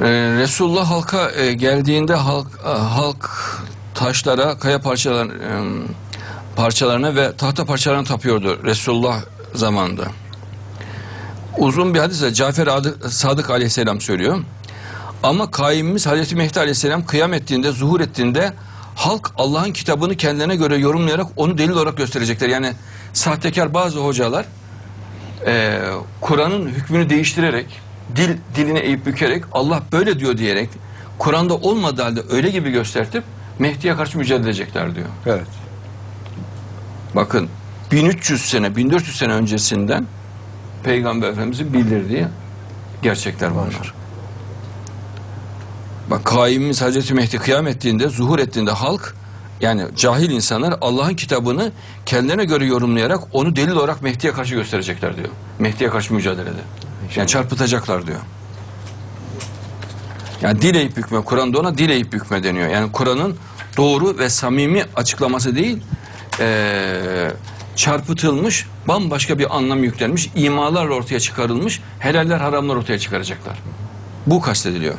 Ee, Resulullah halka e, geldiğinde halk e, halk taşlara, kaya parçalar, e, parçalarına ve tahta parçalarına tapıyordu Resulullah zamanında. Uzun bir hadisle Cafer Adı- Sadık Aleyhisselam söylüyor. Ama kaimimiz Hazreti Mehdi Aleyhisselam kıyam ettiğinde, zuhur ettiğinde halk Allah'ın kitabını kendilerine göre yorumlayarak onu delil olarak gösterecekler. Yani sahtekar bazı hocalar e, Kur'an'ın hükmünü değiştirerek, dil diline eğip bükerek, Allah böyle diyor diyerek, Kur'an'da olmadığı halde öyle gibi göstertip Mehdi'ye karşı mücadele edecekler diyor. Evet. Bakın 1300 sene, 1400 sene öncesinden Peygamber Efendimiz'in bildirdiği gerçekler bunlar. Bak kaimimiz Hazreti Mehdi kıyam ettiğinde, zuhur ettiğinde halk yani cahil insanlar Allah'ın kitabını kendilerine göre yorumlayarak onu delil olarak Mehdi'ye karşı gösterecekler diyor. Mehdi'ye karşı mücadelede. Yani çarpıtacaklar diyor. Yani dil eğip bükme, Kur'an'da ona dil eğip bükme deniyor. Yani Kur'an'ın doğru ve samimi açıklaması değil, eee, çarpıtılmış, bambaşka bir anlam yüklenmiş, imalarla ortaya çıkarılmış, helaller haramlar ortaya çıkaracaklar. Bu kastediliyor.